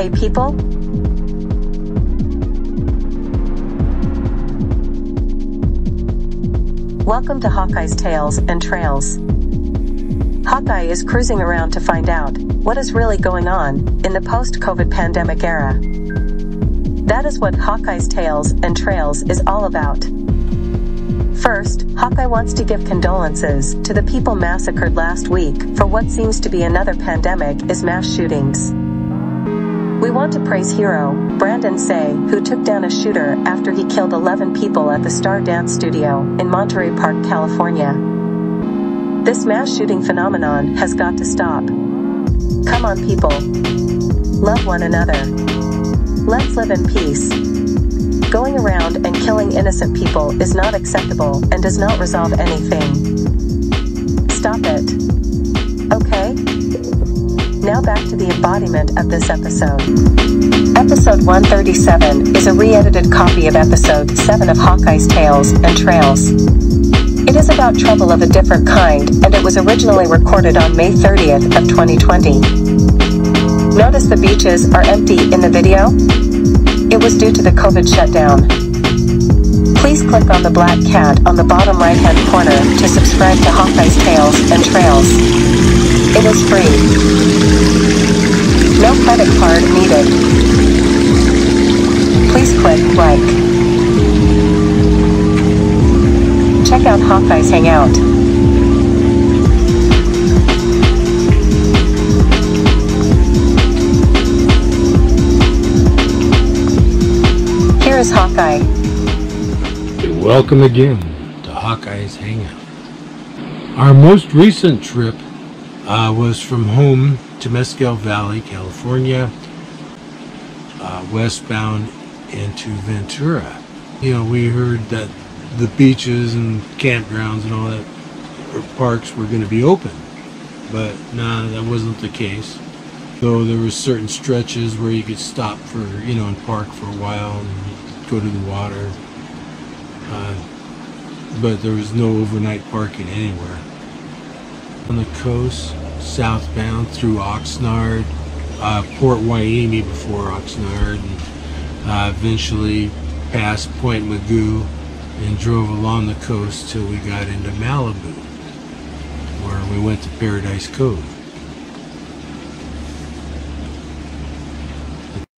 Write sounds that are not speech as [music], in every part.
Hey people? Welcome to Hawkeye's Tales and Trails. Hawkeye is cruising around to find out what is really going on in the post COVID pandemic era. That is what Hawkeye's Tales and Trails is all about. First, Hawkeye wants to give condolences to the people massacred last week for what seems to be another pandemic is mass shootings. We want to praise hero, Brandon Tsay, who took down a shooter after he killed 11 people at the Star Dance Studio in Monterey Park, California. This mass shooting phenomenon has got to stop. Come on, people. Love one another. Let's live in peace. Going around and killing innocent people is not acceptable and does not resolve anything. Stop it. Now back to the embodiment of this episode. Episode 137 is a re-edited copy of episode 7 of Hawkeye's Tales and Trails. It is about trouble of a different kind, and it was originally recorded on May 30th of 2020. Notice the beaches are empty in the video? It was due to the COVID shutdown. Please click on the black cat on the bottom right hand corner to subscribe to Hawkeye's Tales and Trails. It is free. No credit card needed. Please click like. Check out Hawkeye's Hangout. Here is Hawkeye. Welcome again to Hawkeye's Hangout. Our most recent trip uh, was from home to Mescal Valley, California, uh, westbound into Ventura. You know, we heard that the beaches and campgrounds and all that or parks were going to be open, but nah, that wasn't the case. Though there were certain stretches where you could stop for, you know, and park for a while and go to the water. Uh, but there was no overnight parking anywhere. On the coast, southbound through Oxnard, uh, Port Hueneme before Oxnard, and uh, eventually past Point Mugu and drove along the coast till we got into Malibu, where we went to Paradise Cove.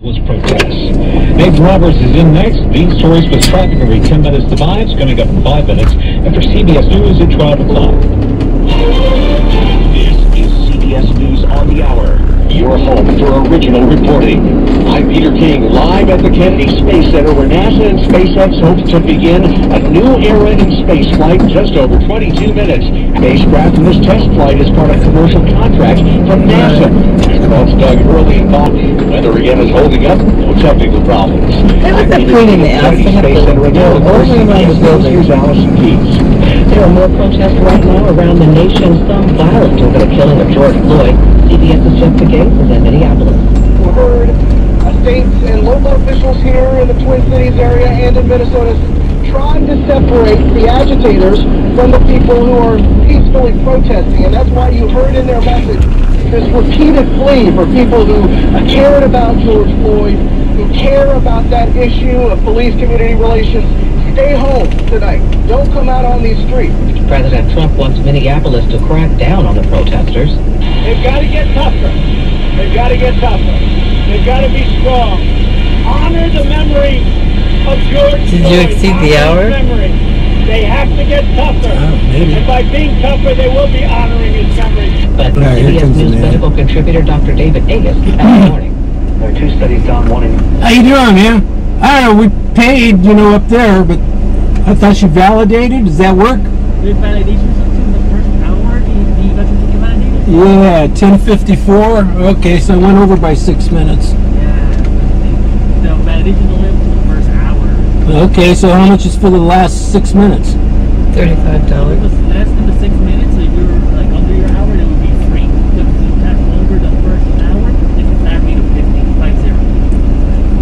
was protests. Dave Roberts is in next. These stories with traffic every 10 minutes divides coming up in 5 minutes after CBS News at 12 o'clock. Your home for original reporting. I'm Peter King, live at the Kennedy Space Center where NASA and SpaceX hope to begin a new era in spaceflight in just over 22 minutes. Spacecraft in this test flight is part of commercial contract from NASA. Astronauts Doug Hurley and Bob Weather again is holding up. No technical problems. There was I'm a Peter point in the house, Kennedy they have Space Center again. go Of all course, the way around the CBS News, building. Here's Allison Keyes. There are more protests right now around the nation, some violent over the killing of George Floyd. CBS's Jeff is in Minneapolis. We heard uh, state and local officials here in the Twin Cities area and in Minnesota trying to separate the agitators from the people who are peacefully protesting. And that's why you heard in their message this repeated plea for people who cared about George Floyd, who care about that issue of police-community relations. Stay home tonight. Don't come out on these streets. President Trump wants Minneapolis to crack down on the protesters. They've got to get tougher. They've got to get tougher. They've got to be strong. Honor the memory of George Did you Floyd. exceed the Honor hour? memory. They have to get tougher. Oh. And by being tougher, they will be honoring his memory. But Yeah, here CBS News man. medical contributor Dr. David Agus [coughs] had a warning. There are two studies done, one in How you doing, man? I don't know. We paid, you know, up there, but I thought you validated. Does that work? The validation in the first hour, the, the veteran ticket validated? Yeah, ten fifty four. Okay, so I went over by six minutes. Yeah. The validation only up to the first hour. Okay, so how much is for the last six minutes? Thirty-five dollars. it was less than the six minutes, so if you were like under your hour, it would be free. But if you pass over the first hour, it's a flat rate of 50, five zero.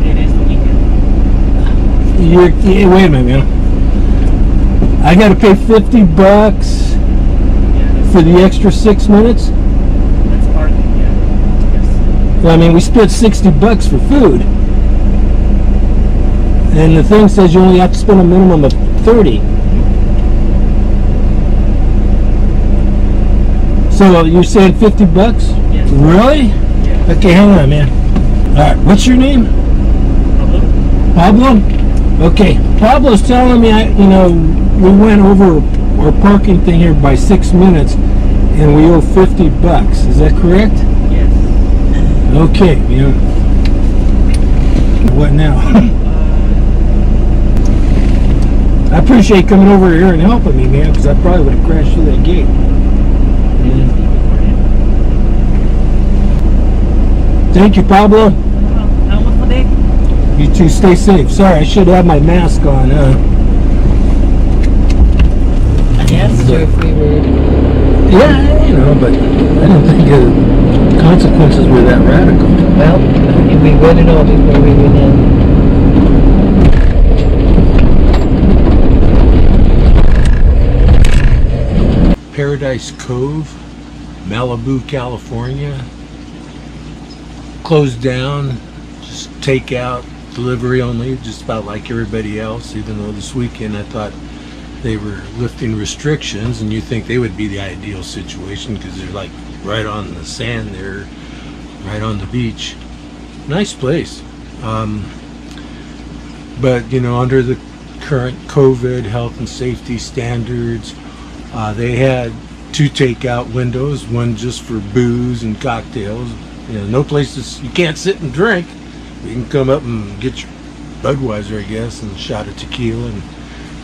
It is the weekend. You're yeah, wait a minute, man. I got to pay fifty bucks Yeah, that's, for the extra six minutes. that's part of it, yeah. Yes. Well, I mean, we spent 60 bucks for food. And the thing says you only have to spend a minimum of 30. So you're saying 50 bucks? Yes. Really? Yeah. Okay, hang on, man. All right, what's your name? Pablo? Pablo? Okay, Pablo's telling me, I, you know, we went over our parking thing here by six minutes, and we owe 50 bucks. Is that correct? Yes. Okay, yeah. What now? [laughs] I appreciate you coming over here and helping me, man, because I probably would have crashed through that gate. Thank you, Pablo. How much for that? You two stay safe. Sorry, I should have my mask on. Uh, I asked you if we were. yeah, you know, but I didn't think the consequences were that radical. Well, we would have known before we went in. Paradise Cove, Malibu, California. Closed down, just takeout, delivery only, just about like everybody else, even though this weekend I thought they were lifting restrictions and you think they would be the ideal situation because they're like right on the sand there, right on the beach. Nice place. Um, but, you know, under the current COVID health and safety standards, uh, they had two takeout windows, one just for booze and cocktails. You know, no places you can't sit and drink. You can come up and get your Budweiser, I guess, and a shot of tequila and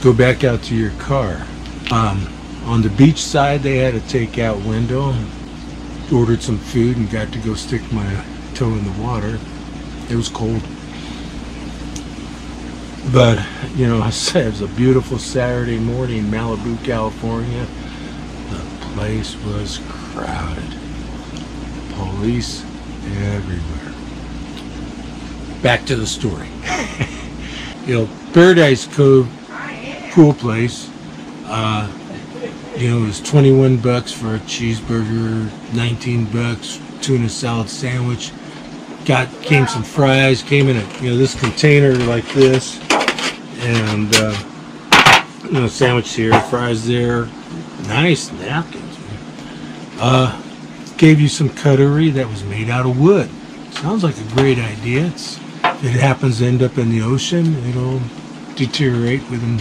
go back out to your car. Um, on the beach side, they had a takeout window. Ordered some food and got to go stick my toe in the water. It was cold. But, you know, [laughs] I said it was a beautiful Saturday morning in Malibu, California. The place was crowded. Police everywhere. Back to the story. [laughs] you know, Paradise Cove pool place. Uh, you know, it was 21 bucks for a cheeseburger, 19 bucks, tuna salad sandwich. Got came some fries, came in a you know this container like this, and uh, you know sandwich here, fries there, nice napkins. Uh, gave you some cutlery that was made out of wood. Sounds like a great idea. It's it happens to end up in the ocean, it'll deteriorate within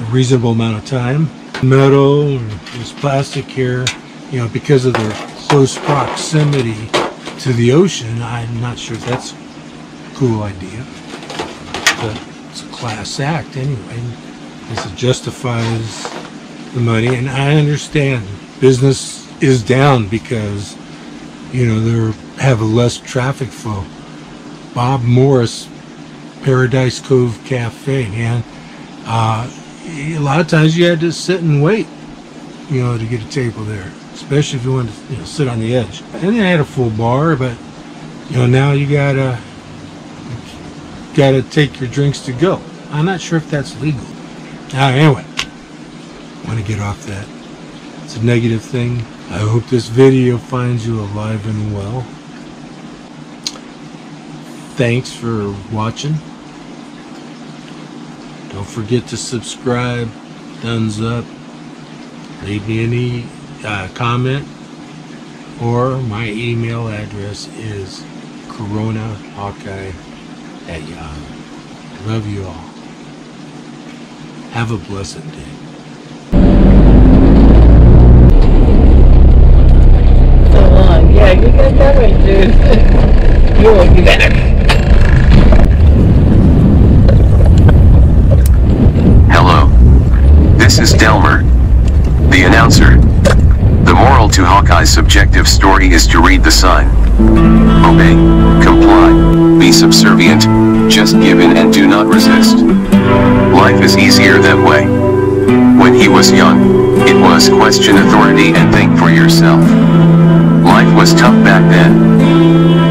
a reasonable amount of time. Metal, or there's plastic here, you know, because of their close proximity to the ocean. I'm not sure that's a cool idea, but it's a class act anyway. This justifies the money, and I understand business is down because you know they have a less traffic flow. Bob Morris, Paradise Cove Cafe, man. Uh, a lot of times you had to sit and wait, you know, to get a table there, especially if you wanted to you know, sit on the edge. And they had a full bar, but you know now you gotta gotta take your drinks to go. I'm not sure if that's legal. Uh, anyway, want to get off that. It's a negative thing. I hope this video finds you alive and well. Thanks for watching. Don't forget to subscribe, thumbs up, leave me any uh, comment, or my email address is coronahawkeye at yahoo. Love you all. Have a blessed day. Yeah, you got that right, dude. you won't be back. This is Delmer. The announcer. The moral to Hawkeye's subjective story is to read the sign. Obey, comply, be subservient, just give in and do not resist. Life is easier that way. When he was young, it was question authority and think for yourself. Life was tough back then.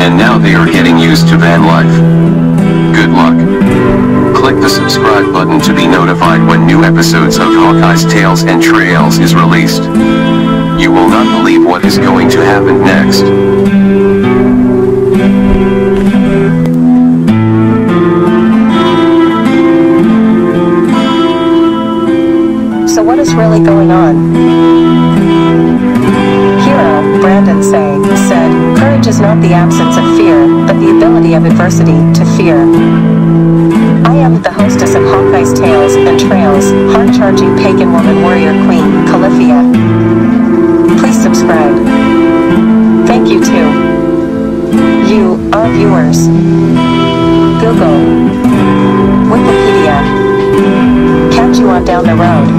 And now they are getting used to van life. Good luck click the subscribe button to be notified when new episodes of Hawkeye's Tales and Trails is released. You will not believe what is going to happen next. So what is really going on? Hero, Brandon Tsay, said, Courage is not the absence of fear, but the ability of adversity to fear. I am the hostess of Hawkeye's Tales and Trails, hard-charging pagan woman warrior queen, Califia. Please subscribe. Thank you to you, our viewers. Google. Wikipedia. Catch you on down the road.